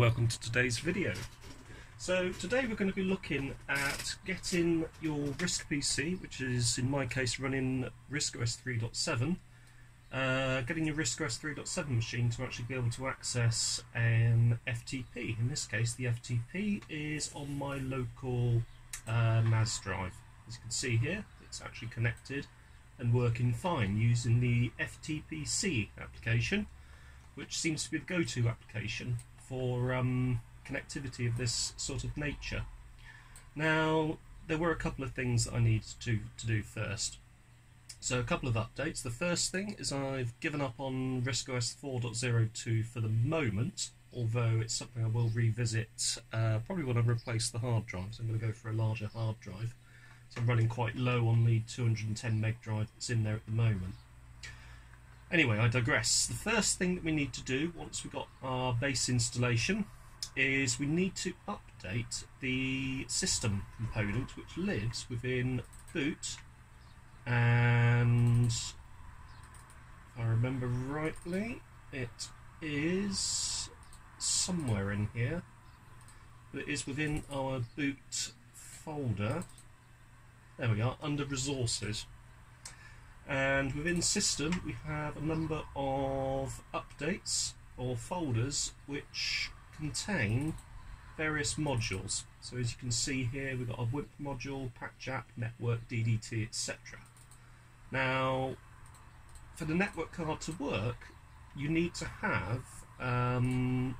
welcome to today's video. So today we're going to be looking at getting your RISC PC, which is in my case running RISC OS 3.7, uh, getting your RISC OS 3.7 machine to actually be able to access an FTP. In this case the FTP is on my local uh, NAS drive. As you can see here it's actually connected and working fine using the FTPC application which seems to be the go-to application for um, connectivity of this sort of nature. Now, there were a couple of things that I needed to, to do first. So a couple of updates. The first thing is I've given up on RISC OS 4.02 for the moment, although it's something I will revisit uh, probably when I replace the hard drives. I'm going to go for a larger hard drive. So I'm running quite low on the 210 meg drive that's in there at the moment. Anyway, I digress. The first thing that we need to do once we've got our base installation is we need to update the system component which lives within boot. And I remember rightly it is somewhere in here it is within our boot folder. There we are under resources and within system we have a number of updates or folders which contain various modules. So as you can see here we've got a WIMP module, patch app, network, DDT etc now for the network card to work you need to have um,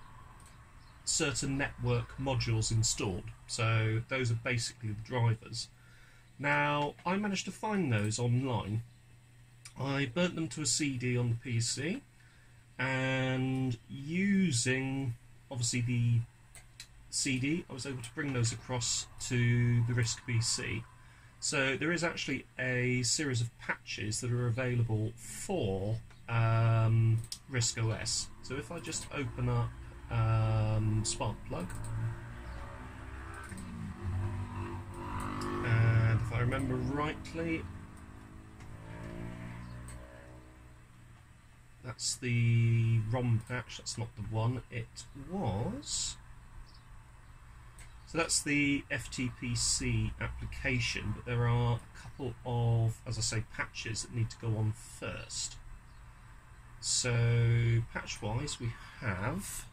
certain network modules installed. So those are basically the drivers. Now I managed to find those online I burnt them to a CD on the PC and using obviously the CD I was able to bring those across to the RISC PC so there is actually a series of patches that are available for um, RISC OS so if I just open up um, Sparkplug and if I remember rightly That's the ROM patch, that's not the one, it was. So that's the FTPC application, but there are a couple of, as I say, patches that need to go on first. So patch-wise we have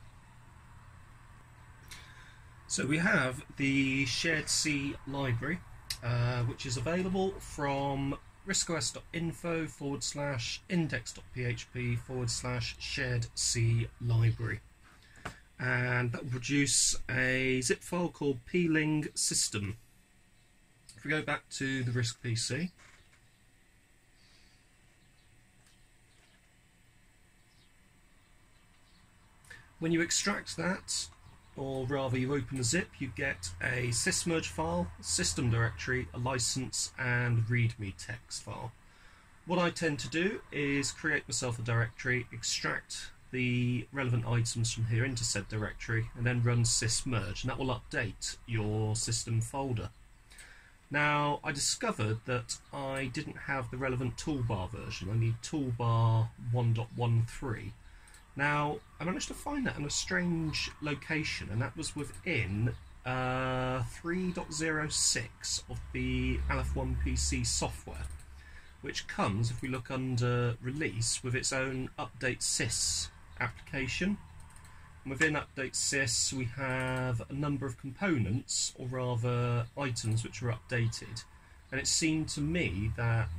so we have the Shared C library, uh, which is available from riscos.info forward slash index.php forward slash shared C library. And that will produce a zip file called peeling system. If we go back to the RISC PC, when you extract that, or rather you open the zip, you get a sysmerge file, system directory, a license, and readme text file. What I tend to do is create myself a directory, extract the relevant items from here into said directory, and then run sysmerge, and that will update your system folder. Now, I discovered that I didn't have the relevant toolbar version. I need toolbar 1.13 now, I managed to find that in a strange location, and that was within uh, 3.06 of the Aleph 1 PC software, which comes, if we look under release, with its own Update Sys application. And within Update Sys, we have a number of components, or rather items, which are updated. And it seemed to me that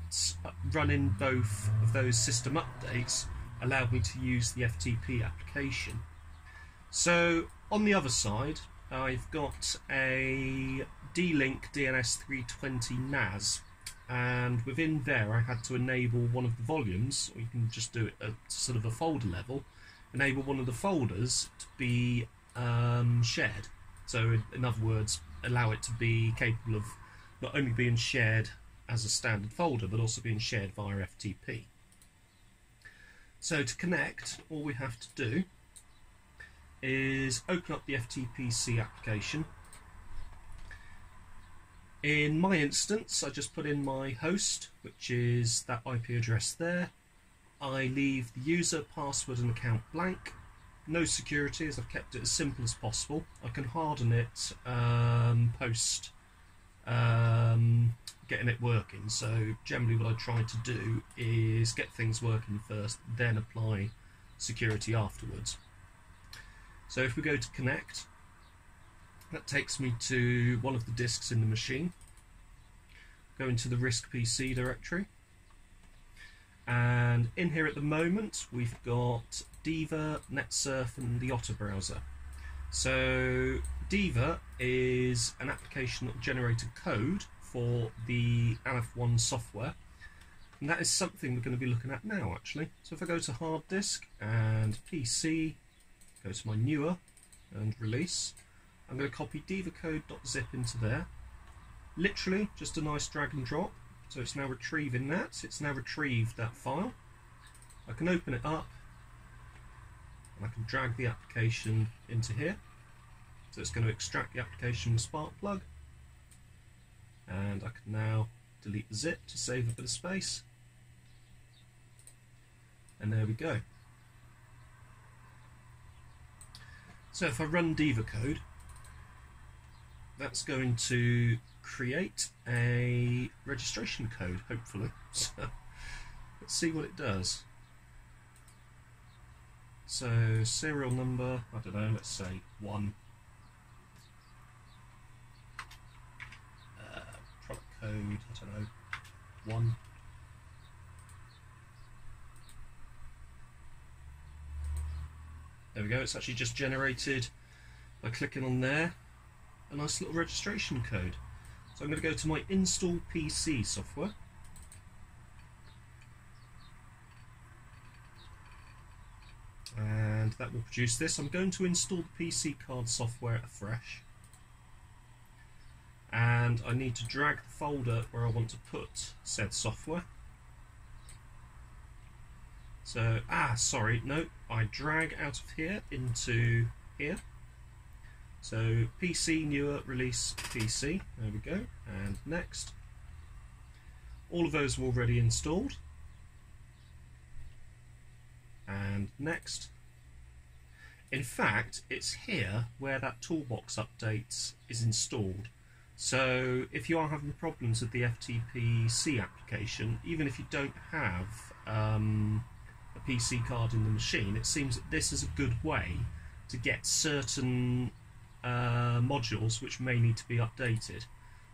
running both of those system updates allowed me to use the FTP application. So on the other side, I've got a D-Link DNS 320 NAS and within there I had to enable one of the volumes, or you can just do it at sort of a folder level, enable one of the folders to be um, shared. So in other words, allow it to be capable of not only being shared as a standard folder, but also being shared via FTP. So to connect, all we have to do is open up the FTPC application. In my instance, I just put in my host, which is that IP address there. I leave the user, password and account blank. no security as I've kept it as simple as possible. I can harden it um, post um, getting it working. So generally what I try to do is get things working first, then apply security afterwards. So if we go to connect, that takes me to one of the disks in the machine. Go into the RISC PC directory. And in here at the moment, we've got Diva, NetSurf, and the Otter browser. So Diva is an application that will generate a code for the Aleph-1 software. And that is something we're going to be looking at now, actually. So if I go to hard disk and PC, go to my newer and release, I'm going to copy divacode.zip into there. Literally, just a nice drag and drop. So it's now retrieving that. It's now retrieved that file. I can open it up I can drag the application into here. So it's going to extract the application with Sparkplug. And I can now delete the zip to save a bit of space. And there we go. So if I run Diva code, that's going to create a registration code, hopefully. So let's see what it does. So serial number, I don't know, let's say 1. Uh, product code, I don't know, 1. There we go, it's actually just generated by clicking on there a nice little registration code. So I'm going to go to my install PC software. And that will produce this. I'm going to install the PC card software afresh. And I need to drag the folder where I want to put said software. So, ah, sorry, no, I drag out of here into here. So PC, newer, release PC, there we go, and next. All of those are already installed. And next. In fact, it's here where that toolbox update is installed. So if you are having problems with the FTPC application, even if you don't have um, a PC card in the machine, it seems that this is a good way to get certain uh, modules which may need to be updated.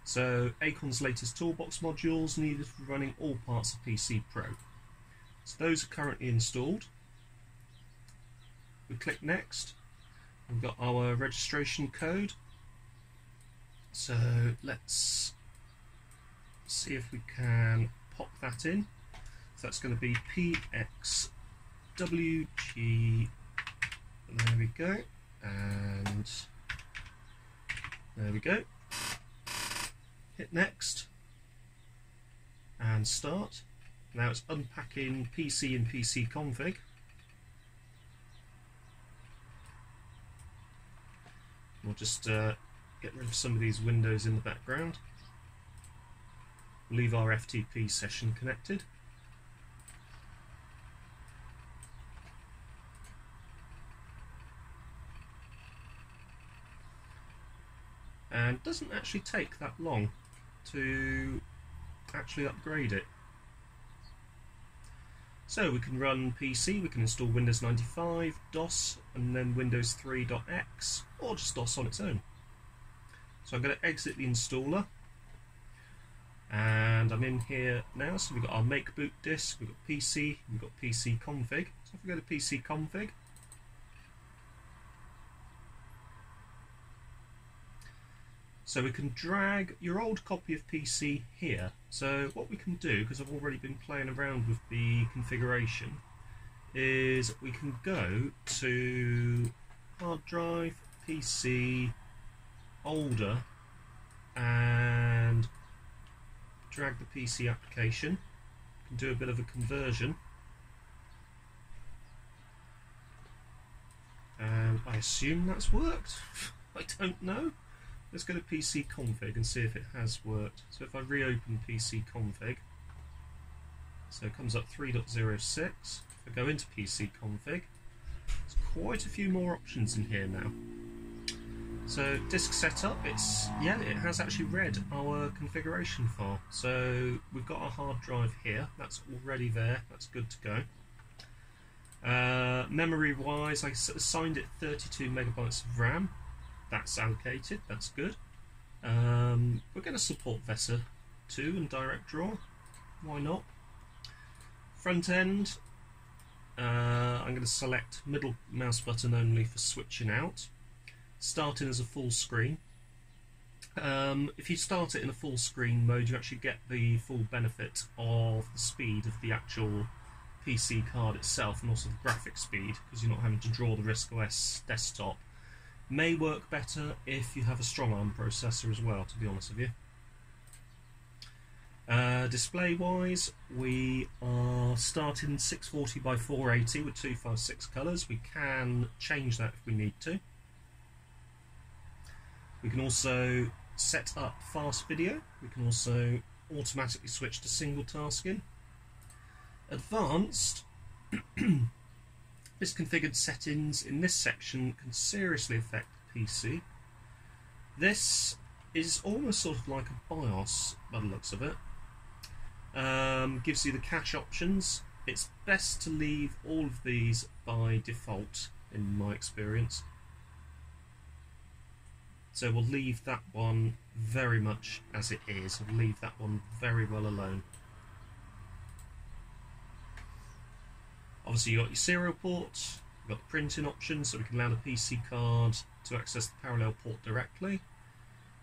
So Acorn's latest toolbox modules needed for running all parts of PC Pro. So those are currently installed. We click next. We've got our registration code. So let's see if we can pop that in. So that's going to be PXWG. There we go. And there we go. Hit next and start. Now it's unpacking PC and PC config. We'll just uh, get rid of some of these windows in the background. Leave our FTP session connected. and doesn't actually take that long to actually upgrade it. So we can run PC, we can install Windows 95, DOS, and then Windows 3.x, or just DOS on its own. So I'm going to exit the installer, and I'm in here now, so we've got our make boot disk, we've got PC, we've got PC config. So if we go to PC config, So we can drag your old copy of PC here. So what we can do, because I've already been playing around with the configuration, is we can go to hard drive, PC, older, and drag the PC application. We can do a bit of a conversion. And I assume that's worked. I don't know. Let's go to PC config and see if it has worked. So if I reopen PC config, so it comes up 3.06. If I go into PC config, There's quite a few more options in here now. So disk setup, it's yeah, it has actually read our configuration file. So we've got our hard drive here. That's already there. That's good to go. Uh, memory wise, I assigned it 32 megabytes of RAM. That's allocated. That's good. Um, we're going to support VESA 2 and Direct Draw. Why not? Front end, uh, I'm going to select middle mouse button only for switching out. Starting as a full screen. Um, if you start it in a full screen mode, you actually get the full benefit of the speed of the actual PC card itself and also the graphic speed because you're not having to draw the RISC OS desktop. May work better if you have a StrongARM processor as well, to be honest with you. Uh, display wise, we are starting 640 by 480 with 256 colours. We can change that if we need to. We can also set up fast video. We can also automatically switch to single tasking. Advanced, misconfigured settings in this section can seriously affect the PC. This is almost sort of like a BIOS by the looks of it. Um, gives you the cache options. It's best to leave all of these by default in my experience. So we'll leave that one very much as it is. We'll leave that one very well alone. Obviously you've got your serial port, you've got the printing option so we can allow the PC card to access the parallel port directly.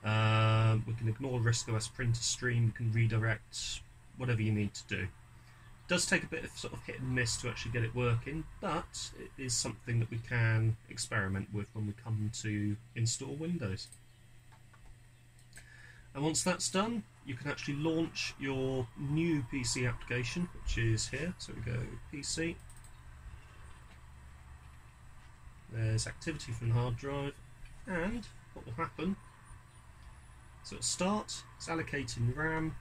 Um, we can ignore RISC OS printer stream, we can redirect whatever you need to do. It does take a bit of sort of hit and miss to actually get it working, but it is something that we can experiment with when we come to install Windows. And once that's done, you can actually launch your new PC application, which is here. So we go PC. There's activity from the hard drive, and what will happen? So it'll start, it's allocating RAM,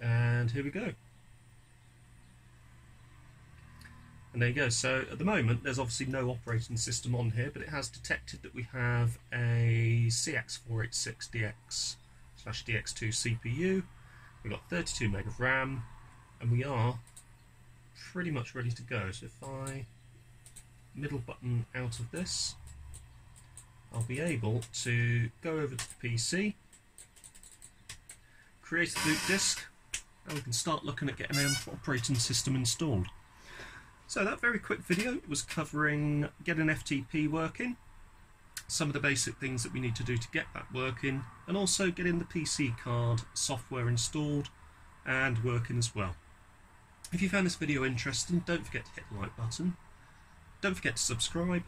And here we go. And there you go. So at the moment, there's obviously no operating system on here, but it has detected that we have a CX486DX slash DX2 CPU. We've got 32 meg of RAM, and we are pretty much ready to go. So if I middle button out of this, I'll be able to go over to the PC, create a boot disk, and we can start looking at getting an operating system installed. So that very quick video was covering getting an FTP working, some of the basic things that we need to do to get that working, and also getting the PC card software installed and working as well. If you found this video interesting, don't forget to hit the like button, don't forget to subscribe,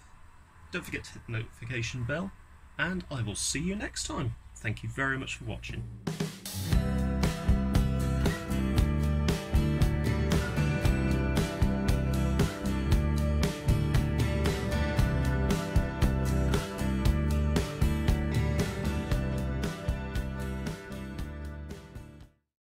don't forget to hit the notification bell, and I will see you next time. Thank you very much for watching.